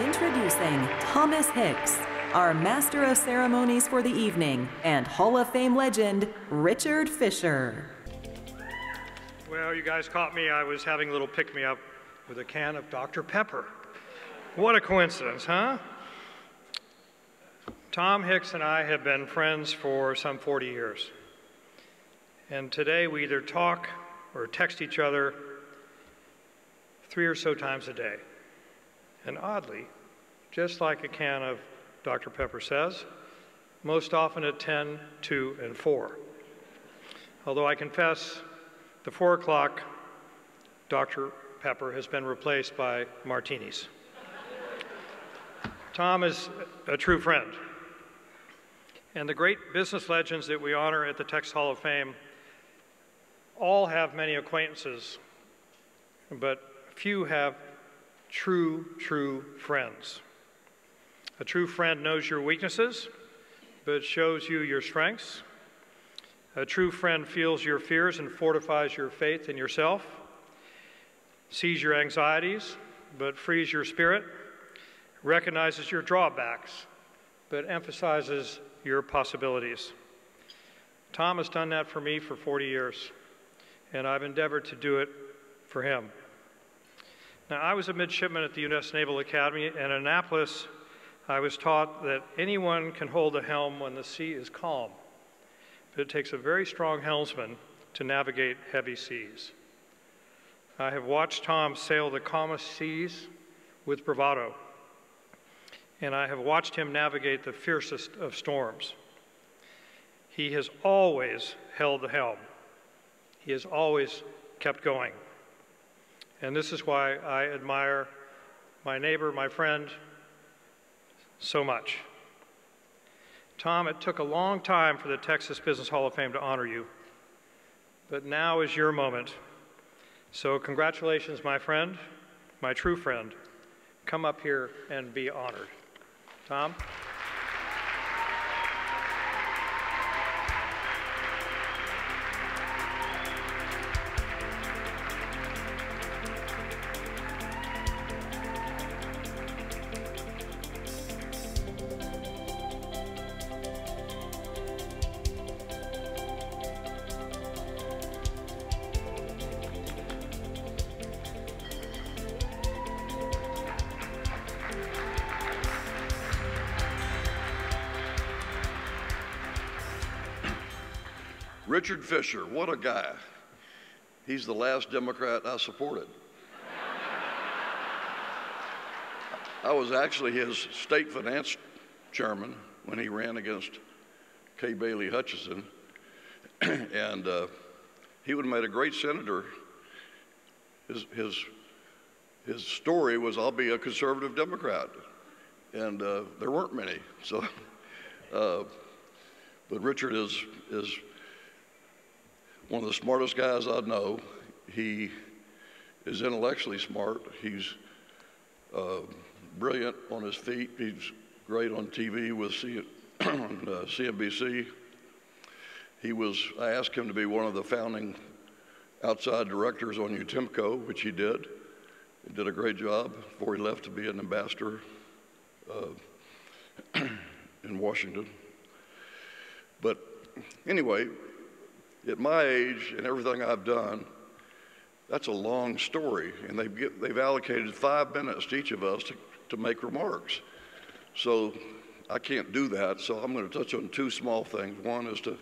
Introducing Thomas Hicks, our master of ceremonies for the evening, and Hall of Fame legend, Richard Fisher. Well, you guys caught me. I was having a little pick me up with a can of Dr. Pepper. What a coincidence, huh? Tom Hicks and I have been friends for some 40 years. And today we either talk or text each other three or so times a day. And oddly, just like a can of Dr. Pepper says, most often at 10, 2, and 4. Although I confess, the 4 o'clock Dr. Pepper has been replaced by martinis. Tom is a true friend. And the great business legends that we honor at the Texas Hall of Fame all have many acquaintances, but few have true, true friends. A true friend knows your weaknesses, but shows you your strengths. A true friend feels your fears and fortifies your faith in yourself, sees your anxieties, but frees your spirit, recognizes your drawbacks, but emphasizes your possibilities. Tom has done that for me for 40 years, and I've endeavored to do it for him. Now, I was a midshipman at the U.S. Naval Academy, and in Annapolis, I was taught that anyone can hold a helm when the sea is calm, but it takes a very strong helmsman to navigate heavy seas. I have watched Tom sail the calmest seas with bravado and I have watched him navigate the fiercest of storms. He has always held the helm. He has always kept going. And this is why I admire my neighbor, my friend, so much. Tom, it took a long time for the Texas Business Hall of Fame to honor you, but now is your moment. So, congratulations, my friend, my true friend. Come up here and be honored. Tom? Richard Fisher, what a guy. He's the last Democrat I supported. I was actually his state finance chairman when he ran against Kay Bailey Hutchison, and uh, he would have made a great senator. His, his, his story was, I'll be a conservative Democrat. And uh, there weren't many. So, uh, but Richard is, is one of the smartest guys I know. He is intellectually smart. He's uh, brilliant on his feet. He's great on TV with C- on, uh, CNBC. He was, I asked him to be one of the founding outside directors on UTIMCO, which he did. He did a great job before he left to be an ambassador uh, in Washington. But anyway, at my age and everything I've done, that's a long story, and they've, get, they've allocated five minutes to each of us to, to make remarks. So I can't do that, so I'm going to touch on two small things. One is to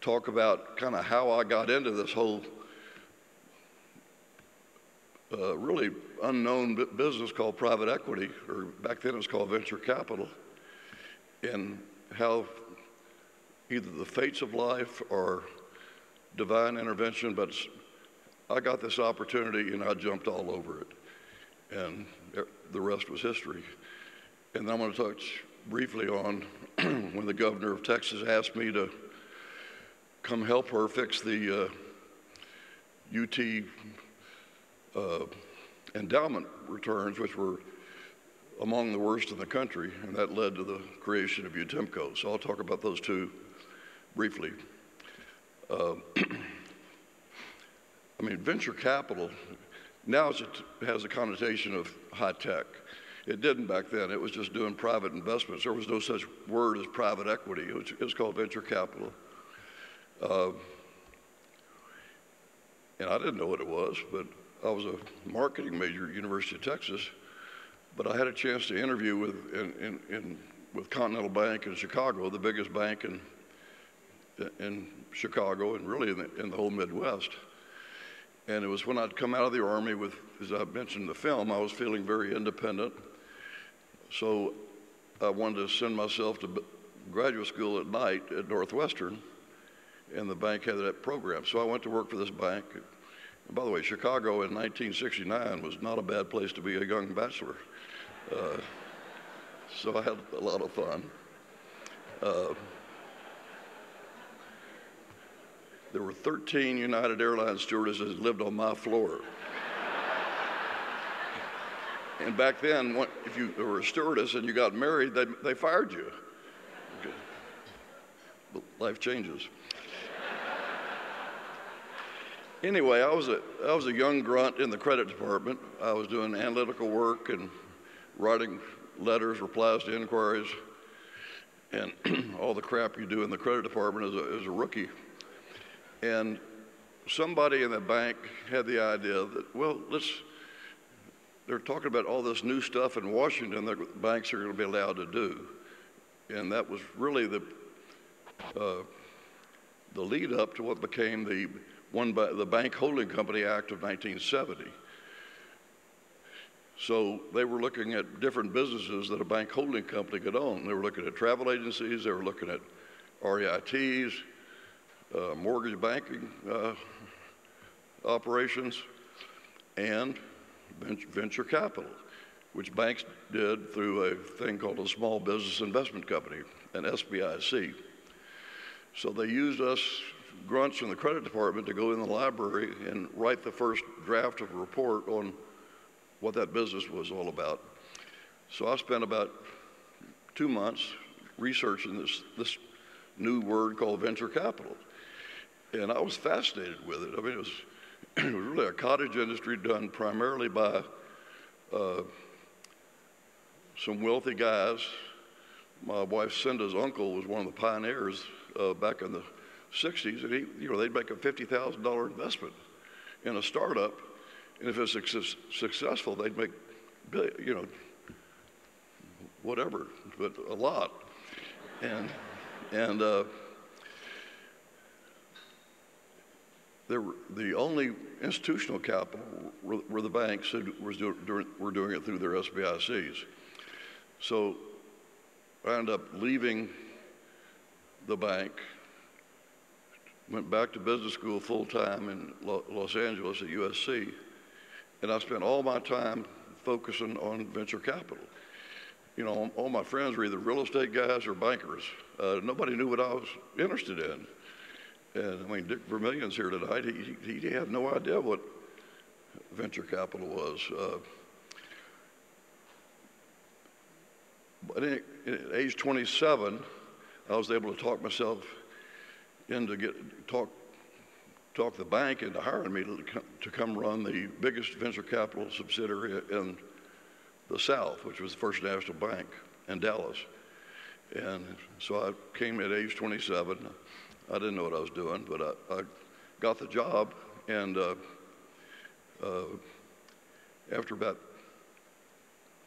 talk about kind of how I got into this whole uh, really unknown business called private equity, or back then it was called venture capital, and how either the fates of life or divine intervention, but I got this opportunity and I jumped all over it. And the rest was history. And then I'm going to touch briefly on when the governor of Texas asked me to come help her fix the uh, UT uh, endowment returns, which were among the worst in the country, and that led to the creation of UTIMCO. So I'll talk about those two briefly. Uh, I mean, venture capital now has a connotation of high tech. It didn't back then. It was just doing private investments. There was no such word as private equity. It was, it was called venture capital. Uh, and I didn't know what it was, but I was a marketing major at University of Texas. But I had a chance to interview with, in, in, in, with Continental Bank in Chicago, the biggest bank in, in Chicago and really in the, in the whole Midwest. And it was when I'd come out of the Army with, as I mentioned in the film, I was feeling very independent. So I wanted to send myself to graduate school at night at Northwestern, and the bank had that program. So I went to work for this bank. And by the way, Chicago in 1969 was not a bad place to be a young bachelor. Uh, so I had a lot of fun. Uh, there were 13 United Airlines stewardesses that lived on my floor. and back then, if you were a stewardess and you got married, they, they fired you. Okay. But life changes. anyway, I was, a, I was a young grunt in the credit department. I was doing analytical work and writing letters, replies to inquiries, and all the crap you do in the credit department as a, as a rookie. And somebody in the bank had the idea that, well, let's, they're talking about all this new stuff in Washington that banks are going to be allowed to do. And that was really the, uh, the lead up to what became the, one by, the Bank Holding Company Act of 1970. So they were looking at different businesses that a bank holding company could own. They were looking at travel agencies, they were looking at REITs, uh, mortgage banking uh, operations, and venture capital, which banks did through a thing called a Small Business Investment Company, an SBIC. So they used us grunts in the credit department to go in the library and write the first draft of a report on what that business was all about. So I spent about two months researching this, this new word called venture capital and I was fascinated with it. I mean, it was, it was really a cottage industry done primarily by uh, some wealthy guys. My wife Cinda's uncle was one of the pioneers uh, back in the 60s, and he, you know, they'd make a $50,000 investment in a startup, and if it's success, successful, they'd make, you know, whatever, but a lot. And, and uh, were, the only institutional capital were, were the banks who was do, were doing it through their SBICs. So I ended up leaving the bank, went back to business school full time in Los Angeles at USC, and I spent all my time focusing on venture capital. You know, all my friends were either real estate guys or bankers. Uh, nobody knew what I was interested in. And I mean, Dick Vermillion's here tonight. He, he, he had no idea what venture capital was. Uh, but at age 27, I was able to talk myself into get talk talk the bank into hiring me to to come run the biggest venture capital subsidiary in the South, which was the First National Bank in Dallas. And so I came at age 27. I didn't know what I was doing, but I, I got the job, and uh, uh, after about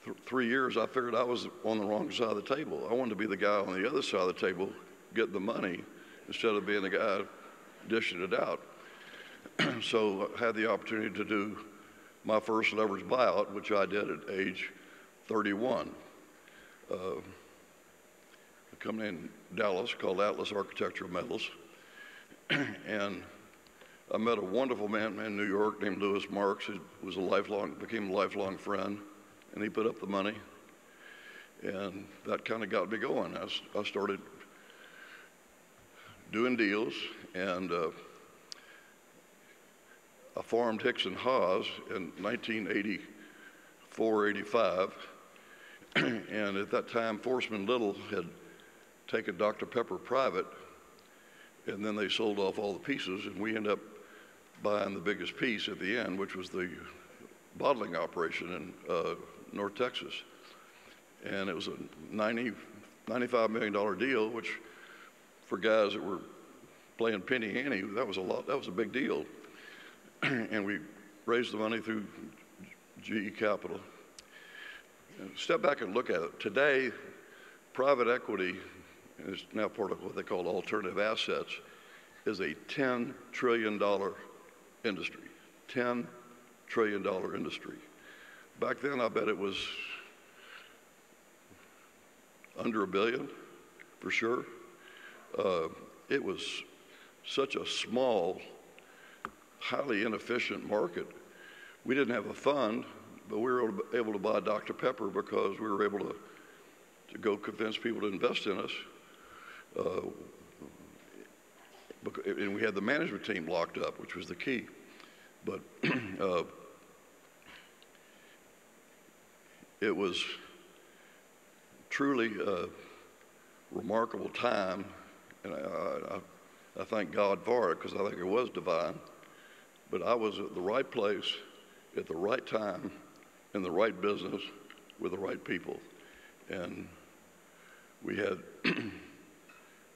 th three years, I figured I was on the wrong side of the table. I wanted to be the guy on the other side of the table getting the money instead of being the guy dishing it out. so I had the opportunity to do my first leverage buyout, which I did at age 31. Uh, company in Dallas called Atlas Architectural Metals. and I met a wonderful man in New York named Louis Marks, who was a lifelong, became a lifelong friend, and he put up the money. And that kind of got me going. I, I started doing deals, and uh, I formed Hicks and Haas in 1984, 85. and at that time, Forstmann Little had taken Dr. Pepper private, and then they sold off all the pieces, and we end up buying the biggest piece at the end, which was the bottling operation in uh, North Texas. and it was a 90, $95 million deal, which for guys that were playing penny ante, that was a lot, that was a big deal. and we raised the money through GE Capital. Step back and look at it. Today, private equity is now part of what they call alternative assets, is a $10 trillion industry. $10 trillion industry. Back then, I bet it was under a billion, for sure. Uh, it was such a small, highly inefficient market. We didn't have a fund, but we were able to buy Dr. Pepper because we were able to, to go convince people to invest in us. Uh, and we had the management team locked up, which was the key. But uh, it was truly a remarkable time, and I, I, I thank God for it because I think it was divine. But I was at the right place at the right time in the right business with the right people, and we had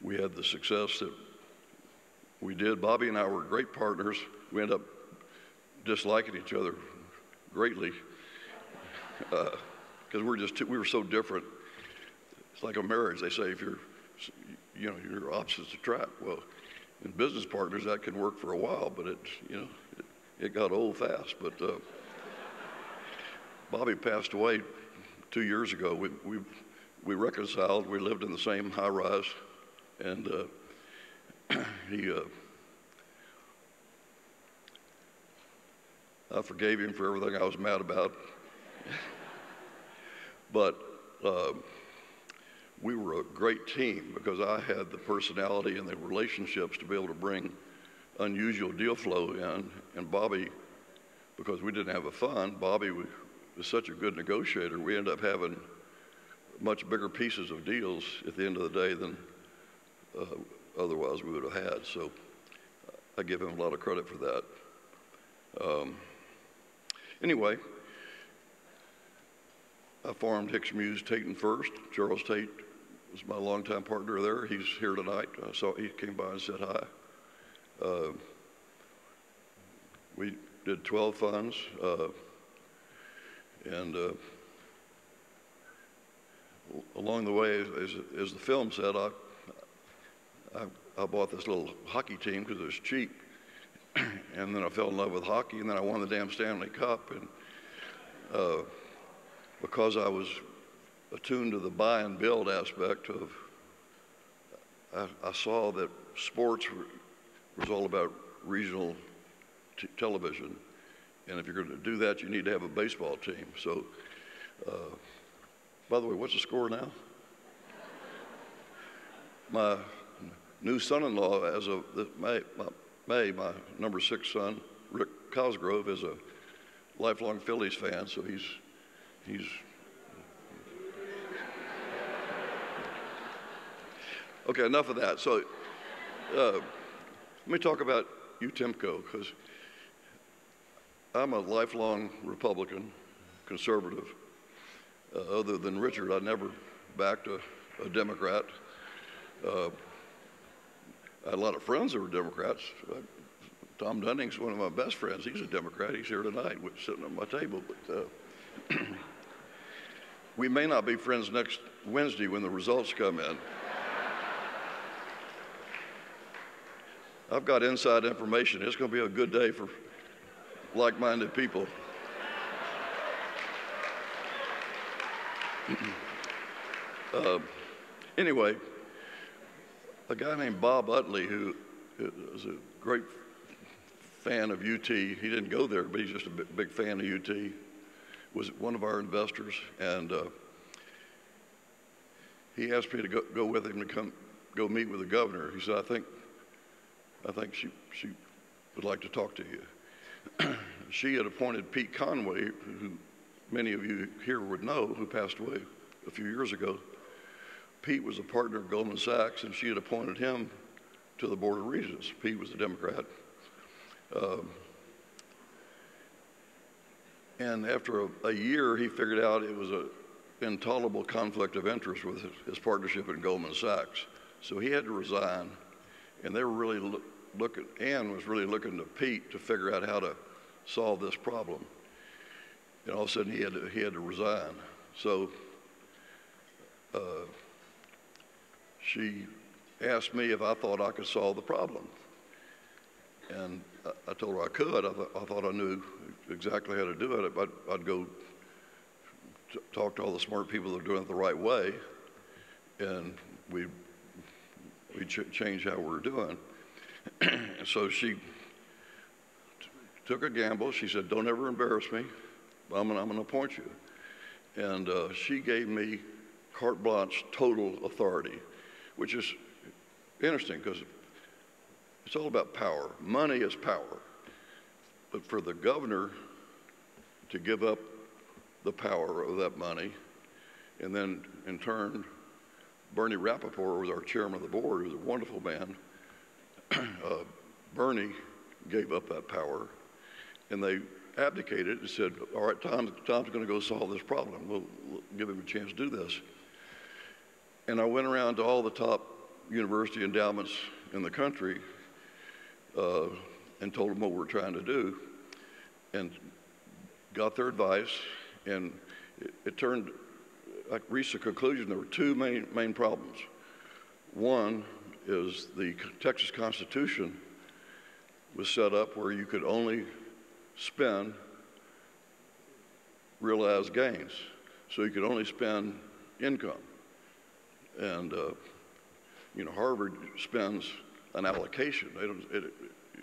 we had the success that we did. Bobby and I were great partners. We ended up disliking each other greatly because uh, we're just too, we were so different. It's like a marriage. They say if you're you know you're opposites attract. Well, in business partners that can work for a while, but it you know it, it got old fast. But uh, Bobby passed away two years ago. We we we reconciled. We lived in the same high rise, and uh, he. Uh, I forgave him for everything I was mad about. but uh, we were a great team because I had the personality and the relationships to be able to bring unusual deal flow in. And Bobby, because we didn't have a fund, Bobby was, was such a good negotiator, we ended up having much bigger pieces of deals at the end of the day than uh, otherwise we would have had. So I give him a lot of credit for that. Um, Anyway, I formed Hicks Muse Tate Furst. Charles Tate was my longtime partner there. He's here tonight. I saw he came by and said hi. Uh, we did 12 funds, uh, and uh, along the way, as, as, the film said, I, I, I bought this little hockey team because it was cheap and then I fell in love with hockey, and then I won the damn Stanley Cup. And uh, because I was attuned to the buy and build aspect of, I, I saw that sports was all about regional television. And if you're going to do that, you need to have a baseball team. So, uh, by the way, what's the score now? My new son-in-law, as of my, my May, my number six son, Rick Cosgrove, is a lifelong Phillies fan, so he's he's okay. Enough of that. So uh, let me talk about UTIMCO because I'm a lifelong Republican, conservative. Uh, other than Richard, I never backed a, a Democrat. Uh, I had a lot of friends that were Democrats. Uh, Tom Dunning's one of my best friends. He's a Democrat. He's here tonight, sitting at my table. But uh, we may not be friends next Wednesday when the results come in. I've got inside information. It's going to be a good day for like minded people. uh, anyway, a guy named Bob Utley, who was a great fan of UT. He didn't go there, but he's just a big fan of UT. Was one of our investors, and uh, he asked me to go, go with him to come go meet with the governor. He said, "I think, I think she she would like to talk to you." she had appointed Pete Coneway, who many of you here would know, who passed away a few years ago, Pete was a partner of Goldman Sachs, and she had appointed him to the Board of Regents. Pete was a Democrat. Um, and after a, a, year, he figured out it was a intolerable conflict of interest with his, his partnership in Goldman Sachs. So he had to resign, and they were really look, looking, Ann was really looking to Pete to figure out how to solve this problem. And all of a sudden he had to, he had to resign. So uh, she asked me if I thought I could solve the problem. And I, told her I could. I, th I, thought I knew exactly how to do it. I'd, I'd go talk to all the smart people that are doing it the right way, and we we ch change how we're doing. so she took a gamble. She said, "Don't ever embarrass me. I'm gonna, I'm gonna appoint you." And uh, she gave me carte blanche, total authority, which is interesting because it's all about power. Money is power. But for the governor to give up the power of that money, and then in turn, Bernie Rapoport was our chairman of the board, who was a wonderful man. uh, Bernie gave up that power, and they abdicated and said, all right, Tom, Tom's going to go solve this problem. We'll, we'll give him a chance to do this. And I went around to all the top university endowments in the country uh, and told them what we're trying to do and got their advice. And it, it turned, I reached a conclusion there were two main, main problems. One is the Texas Constitution was set up where you could only spend realized gains. So you could only spend income. And, uh, you know, Harvard spends an allocation. They don't, it,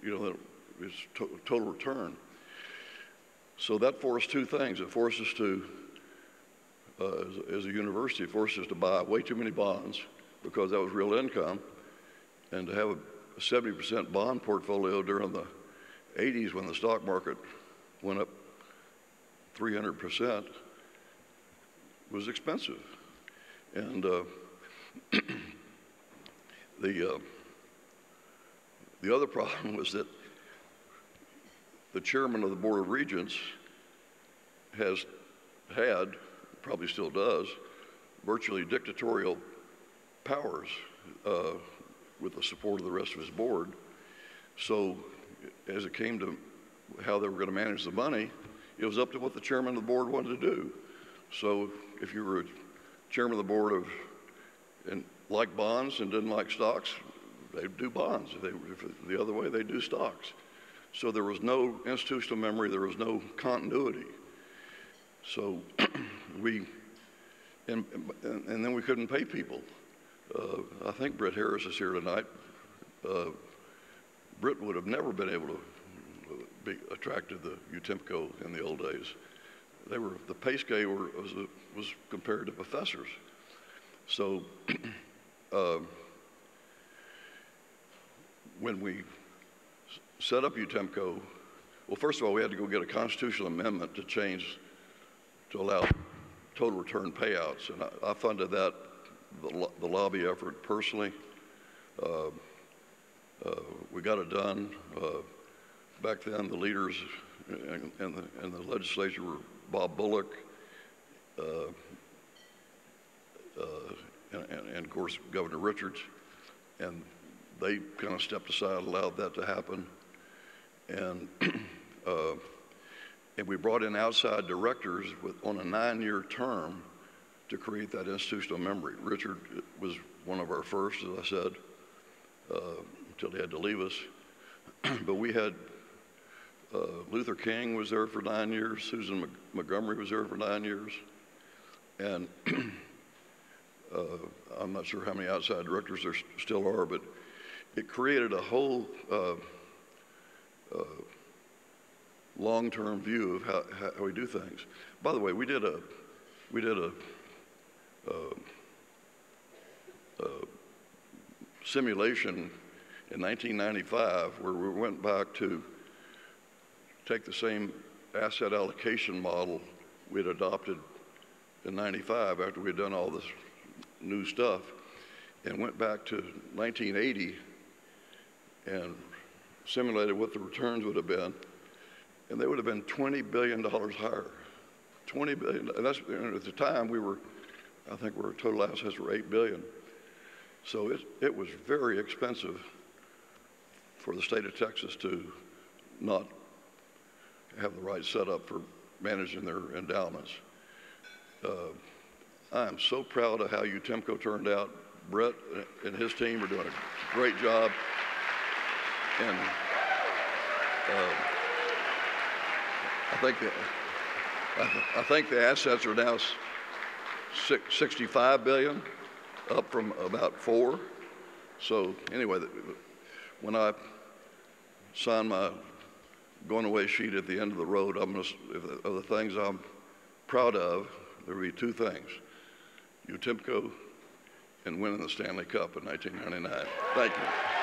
you know, it's to, total return. So that forced two things. It forced us to, uh, as, as, a university, it forced us to buy way too many bonds because that was real income. And to have a 70% bond portfolio during the 80s when the stock market went up 300% was expensive. And uh, the, uh, the other problem was that the chairman of the Board of Regents has had, probably still does, virtually dictatorial powers uh, with the support of the rest of his board. So as it came to how they were going to manage the money, it was up to what the chairman of the board wanted to do. So if you were chairman of the board of and like bonds and didn't like stocks, they'd do bonds. If, they, if the other way, they'd do stocks. So there was no institutional memory, there was no continuity. So we, and, and then we couldn't pay people. Uh, I think Britt Harris is here tonight. Uh, Britt would have never been able to be attracted to UTIMCO in the old days. They were, the pay scale was, was compared to professors. So uh, when we set up UTIMCO, well, first of all, we had to go get a constitutional amendment to change, to allow total return payouts. And I, I funded that, the, the, lobby effort personally. Uh, uh, we got it done. Uh, back then, the leaders in, in, the, in the legislature were Bob Bullock, uh, and, and, and, of course Governor Richards, and they kind of stepped aside, allowed that to happen, and uh, and we brought in outside directors with, on a nine-year term to create that institutional memory. Richard was one of our first, as I said, uh, until he had to leave us. but we had uh, Luther King was there for nine years. Susan Montgomery was there for nine years. And uh, I'm not sure how many outside directors there still are, but it created a whole uh, uh, long-term view of how, how, we do things. By the way, we did a we did a, uh, a simulation in 1995 where we went back to take the same asset allocation model we'd adopted in 95 after we'd done all this new stuff and went back to 1980 and simulated what the returns would have been, and they would have been $20 billion higher. 20 billion, and that's, and at the time, we were, I think we our total assets were 8 billion. So it, it was very expensive for the state of Texas to not have the right setup for managing their endowments. Uh, I am so proud of how UTIMCO turned out. Brett and his team are doing a great job. And uh, I think that, I, I think the assets are now six, 65 billion, up from about four. So anyway, when I sign my going away sheet at the end of the road, I'm gonna, of the things I'm proud of, there will be two things. UTIMCO and winning the Stanley Cup in 1999. Thank you.